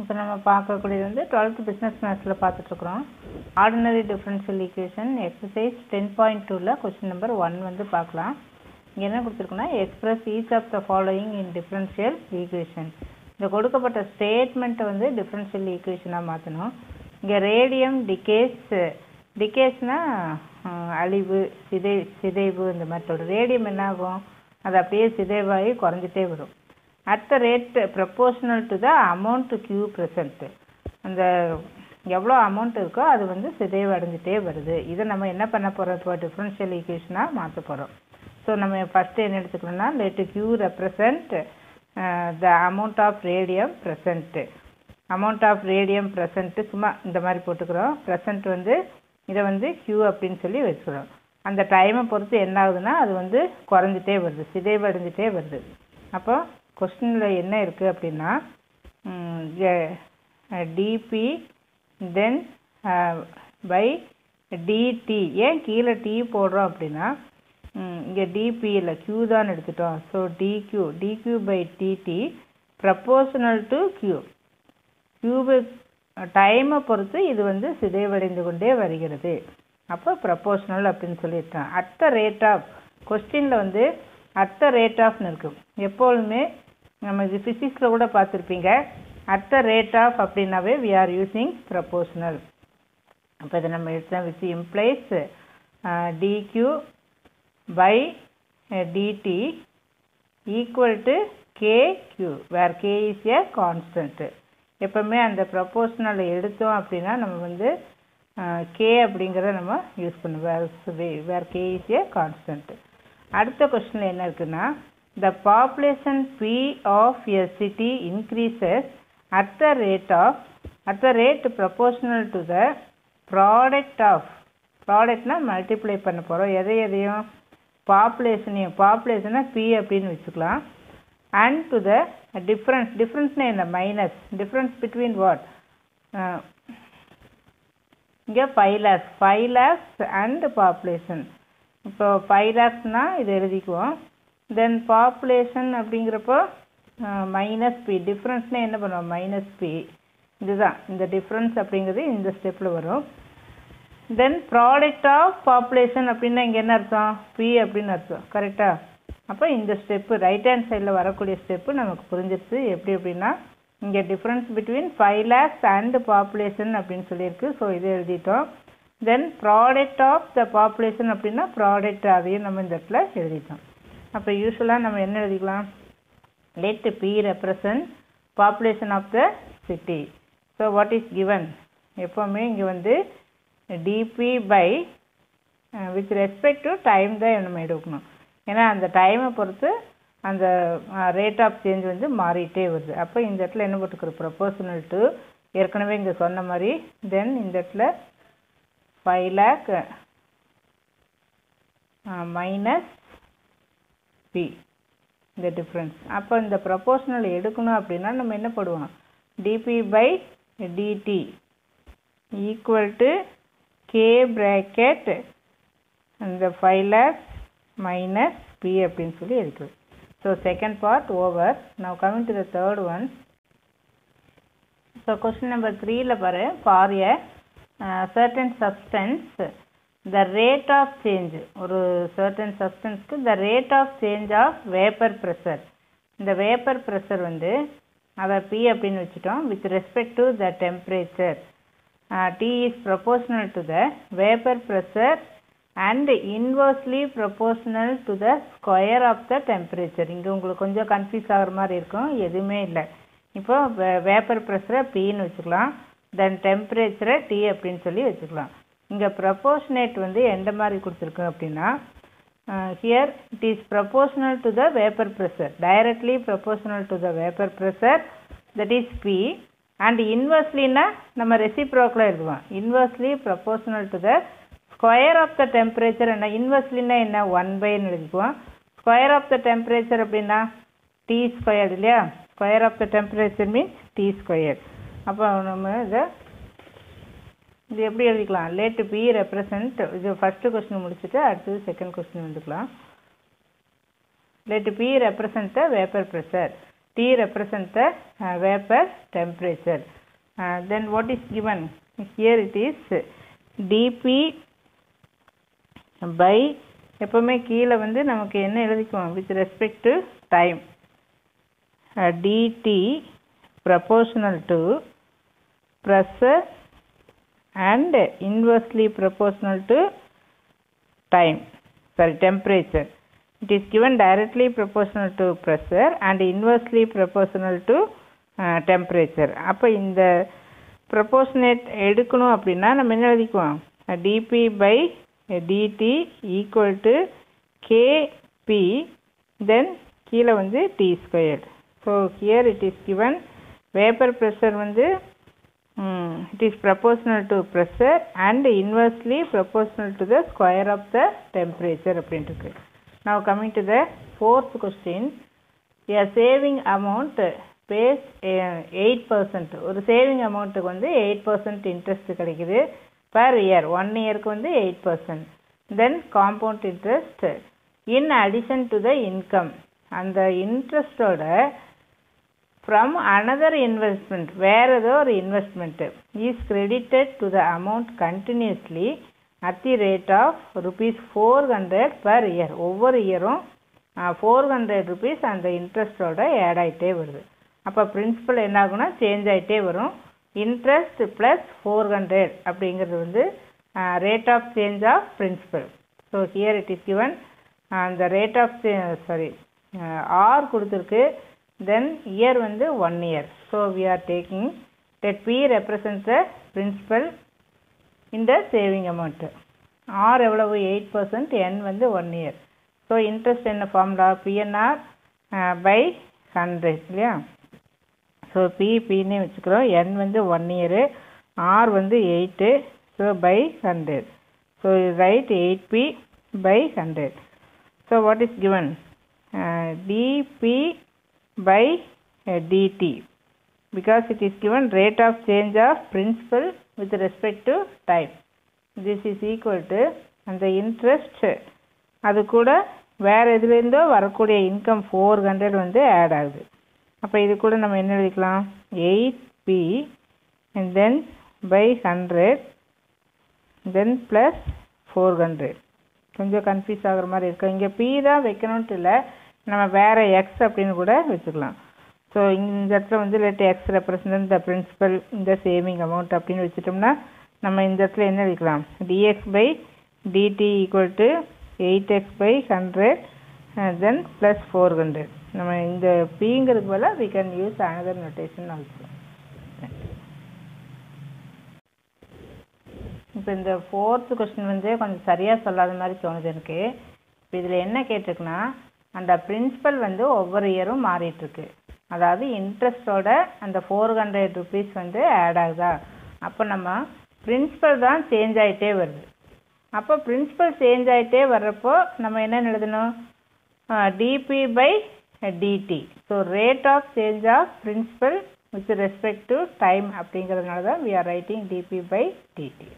இப்போ நம்ம பார்க்கக்கூடியது வந்து டுவெல்த் பிஸ்னஸ் மேத்ஸில் பார்த்துட்ருக்குறோம். Ordinary differential equation exercise ten point டூவில் கொஸ்டின் நம்பர் ஒன் வந்து பார்க்கலாம். இங்கே என்ன கொடுத்துருக்குன்னா express each of the following in differential equation இந்த கொடுக்கப்பட்ட ஸ்டேட்மெண்ட்டை வந்து டிஃப்ரென்ஷியல் ஈக்குவேஷனாக மாற்றணும் இங்கே ரேடியம் டிகேஸ் டிகேஸ்னால் அழிவு சிதை சிதைவு இந்த மாதிரி சொல்கிறோம் ரேடியம் என்ன ஆகும் அது அப்படியே சிதைவாகி குறைஞ்சிட்டே வரும். At the rate proportional to the amount Q present அந்த எவ்வளோ அமௌண்ட் இருக்கோ அது வந்து சிதைவடைஞ்சிட்டே வருது. இதை நம்ம என்ன பண்ண போகிறோம் இப்போ டிஃப்ரென்ஷியல் ஈக்குவேஷனாக மாற்ற போகிறோம் ஸோ நம்ம ஃபஸ்ட்டு என்ன எடுத்துக்கணும்னா let Q represent the amount of radium present amount of radium present சும்மா இந்த மாதிரி போட்டுக்கிறோம். ப்ரெசன்ட் வந்து இதை வந்து கியூ அப்படின்னு சொல்லி வச்சுக்கிறோம். அந்த டைமை பொறுத்து என்ன ஆகுதுன்னா அது வந்து குறைஞ்சிட்டே வருது. சிதைவடைஞ்சிட்டே வருது. அப்போ கொஸ்டினில் என்ன இருக்குது அப்படின்னா டிபி தென் பை டிடி ஏன் கீழே டி போடுறோம் அப்படின்னா இங்கே டிபியில் க்யூ தான் எடுத்துட்டோம். So dQ dQ by dt proportional to Q cube டைமை பொறுத்து இது வந்து சிதைவடைந்து கொண்டே வருகிறது. அப்போ ப்ரப்போர்ஷனல் அப்படின்னு சொல்லியிருக்கேன் அட் த ரேட் ஆஃப் கொஸ்டினில் வந்து அட் த ரேட் ஆஃப்னு இருக்கும் எப்பொழுதுமே நம்ம இது ஃபிசிக்ஸில் கூட பார்த்துருப்பீங்க. அட் த ரேட் ஆஃப் அப்படின்னாவே வி ஆர் யூஸிங் ப்ரப்போஷனல் அப்போ இதை நம்ம எடுத்தோம் which implies dQ by dt equal to k Q where k is a constant எப்போவுமே அந்த ப்ரப்போஷனலை எடுத்தோம் அப்படின்னா நம்ம வந்து கே அப்படிங்கிறத நம்ம யூஸ் பண்ணுவோம். Where where k is a constant அடுத்த கொஸ்டினில் என்ன இருக்குன்னா the population P of a city increases at the rate of at the rate proportional to the product of ப்ராடக்ட்னா multiply பண்ண போகிறோம் எதை எதையும் பாப்புலேஷனையும் பாப்புலேஷனை பி அப்படின்னு வச்சுக்கலாம். அண்ட் டு த டிஃப்ரென்ஸ் டிஃப்ரென்ஸ்னா என்ன? மைனஸ் டிஃப்ரென்ஸ் பிட்வீன் வாட் இங்கே five lakhs five lakhs and population இப்போ ஃபைவ் லேக்ஸ்னால் இது எழுதிக்குவோம். தென் பாப்புலேஷன் அப்படிங்கிறப்போ மைனஸ் பி டிஃப்ரென்ஸ்னால் என்ன பண்ணுவோம்? மைனஸ் பி இதுதான். இந்த டிஃப்ரென்ஸ் அப்படிங்கிறது இந்த ஸ்டெப்பில் வரும். தென் ப்ராடக்ட் ஆஃப் பாப்புலேஷன் அப்படின்னா இங்கே என்ன அர்த்தம்? பி அப்படின்னு அர்த்தம். கரெக்டாக அப்போ இந்த ஸ்டெப்பு ரைட் ஹேண்ட் சைடில் வரக்கூடிய ஸ்டெப்பு நமக்கு புரிஞ்சிருச்சு. எப்படி அப்படின்னா இங்கே difference between five lakhs and population அப்படின்னு சொல்லியிருக்கு. ஸோ இதை எழுதிட்டோம். Then product of the population அப்படின்னா ப்ராடக்ட் அதையும் நம்ம இந்த இடத்துல எழுதிட்டோம். அப்போ யூஸ்வலாக நம்ம என்ன எழுதிக்கலாம்? Let P represent population of the city so what is given எப்போவுமே இங்கே வந்து dP by with respect to time தான் நம்ம எடுக்கணும். ஏன்னா அந்த டைமை பொறுத்து அந்த ரேட் ஆஃப் சேஞ்ச் வந்து மாறிட்டே வருது. அப்போ இந்த இடத்துல என்ன போட்டுக்கிறோம் ப்ரொபோஷனல் டு ஏற்கனவே இங்கே சொன்ன மாதிரி தென் இந்த இடத்துல ஃபைவ் லேக் மைனஸ் பி இந்த டிஃப்ரென்ஸ் அப்போ இந்த ப்ரொபோஷனல் எடுக்கணும் அப்படின்னா நம்ம என்ன போடுவோம்? DP by dt equal to k bracket இந்த ஃபைவ் லேக்ஸ் மைனஸ் பி அப்படின்னு சொல்லி இருக்குது ஸோ செகண்ட் பார்ட் ஓவர் நான் coming to the third one so question number த்ரீயில் பாரு. For a certain substance the rate of change ஒரு certain சப்ஸ்டன்ஸ்க்கு the rate of change of vapour pressure இந்த vapour pressure வந்து அதை பி அப்படின்னு வச்சுட்டோம் with respect to the temperature T is proportional to the vapour pressure and inversely proportional to the square of the temperature இங்கே உங்களுக்கு கொஞ்சம் confuse ஆகிற மாதிரி இருக்கும் எதுவுமே இல்லை. இப்போ வேப்பர் ப்ரெஷரை பின்னு வச்சுக்கலாம் தென் டெம்பரேச்சரை டி அப்படின்னு சொல்லி வச்சுக்கலாம். இங்கே ப்ரப்போர்ஷனேட் வந்து எந்த மாதிரி கொடுத்துருக்கு அப்படின்னா here it is proportional to the vapour pressure directly proportional to the vapour pressure that is P and இன்வெர்ஸ்லின்னா நம்ம ரெசிப்ரோக்கில் எழுதுவோம். Inversely proportional to the square of the temperature என்ன? இன்வெர்ஸ்லினா என்ன? ஒன் பைன்னு எழுதிக்குவோம். ஸ்கொயர் ஆஃப் த டெம்பரேச்சர் அப்படின்னா T square இல்லையா? Square of the temperature means T square அப்போ நம்ம இதை இது எப்படி எழுதிக்கலாம் லெட் பி ரெப்ரசன்ட் இது ஃபஸ்ட்டு கொஸ்டின் முடிச்சுட்டு அடுத்தது செகண்ட் கொஸ்டின் வந்துக்கலாம் let P represent the vapour pressure T represent the vapour temperature then what is given here it is dP by எப்போவுமே கீழே வந்து நமக்கு என்ன எழுதிக்குவோம் with respect to time dt proportional to pressure and inversely proportional to time sorry temperature it is given directly proportional to pressure and inversely proportional to uh, temperature அப்போ இந்த proportionate எடுக்கணும் அப்படின்னா நம்ம என்ன எழுதிக்குவோம் dp by dt equal to kp then கீழே வந்து t squared so here it is given vapor pressure வந்து mm, it is proportional to pressure and inversely proportional to the square of the temperature அப்படின்ட்டு இருக்கு now coming to the fourth question a saving amount pays eight percent ஒரு saving அமௌண்ட்டுக்கு வந்து eight percent interest கிடைக்குது per year one இயருக்கு வந்து eight percent then compound interest in addition to the income அந்த இன்ட்ரெஸ்டோட ஃப்ரம் அனதர் இன்வெஸ்ட்மெண்ட் வேறு ஏதோ ஒரு investment is credited to the amount continuously at the rate of rupees four hundred per year ஒவ்வொரு இயரும் four hundred rupees அந்த இன்ட்ரெஸ்டோட add ஆகிட்டே வருது. அப்போ பிரின்சிபல் என்ன ஆகும்னா சேஞ்ச் ஆகிட்டே வரும். இன்ட்ரெஸ்ட் ப்ளஸ் ஃபோர் ஹண்ட்ரட் அப்படிங்கிறது வந்து rate of change of principal so here it is given அந்த ரேட் ஆஃப் சாரி ஆர் கொடுத்துருக்கு. தென் இயர் வந்து one year so we are taking that P represent the principal இந்த saving amount R எவ்வளவு? Eight percent N வந்து one year so interest என்ன? Formula PNR by hundred இல்லையா? So P பின்னே வச்சுக்கிறோம். N வந்து ஒன் இயரு ஆர் வந்து eight so by hundred so right eight P by hundred so what is given dP by uh, dt because it is given rate of change of principal with respect to time. This is equal to அந்த interest அது கூட வேறு எதுலேருந்தோ வரக்கூடிய income four hundred வந்து add ஆகுது. அப்போ இது கூட நம்ம என்ன எழுதிக்கலாம்? Eight P and then by hundred then plus four hundred கொஞ்சம் கன்ஃபியூஸ் ஆகிற மாதிரி இருக்கும் இங்கே பி தான் வைக்கணுன்ட்டு இல்லை. நம்ம வேறு எக்ஸ் அப்படின்னு கூட வச்சுக்கலாம். ஸோ இந்த இடத்துல வந்து let X represent the principal இந்த சேவிங் அமௌண்ட் அப்படின்னு வச்சுட்டோம்னா நம்ம இந்த இடத்துல என்ன எழுதிக்கலாம்? DX by dt equal to eight X by hundred then plus four hundred நம்ம இந்த பிங்கிறதுக்கு பதிலாக we can use another notation also இப்போ இந்த ஃபோர்த்து கொஸ்டின் வந்து கொஞ்சம் சரியாக சொல்லாத மாதிரி தோணுது எனக்கு. இப்போ இதில் என்ன கேட்டிருக்குன்னா அந்த பிரின்சிபல் வந்து ஒவ்வொரு இயரும் மாறிட்டுருக்கு. அதாவது இன்ட்ரெஸ்டோட அந்த ஃபோர் ஹண்ட்ரட் ருபீஸ் வந்து ஆட் ஆகுதா? அப்போ நம்ம பிரின்சிபல் தான் சேஞ்ச் ஆகிட்டே வருது. அப்போ பிரின்சிபல் சேஞ்ச் ஆகிட்டே வர்றப்போ நம்ம என்ன எழுதணும்? DP by dt so rate of change of principal with respect to time அப்படிங்கிறதுனால தான் we are writing dP by dt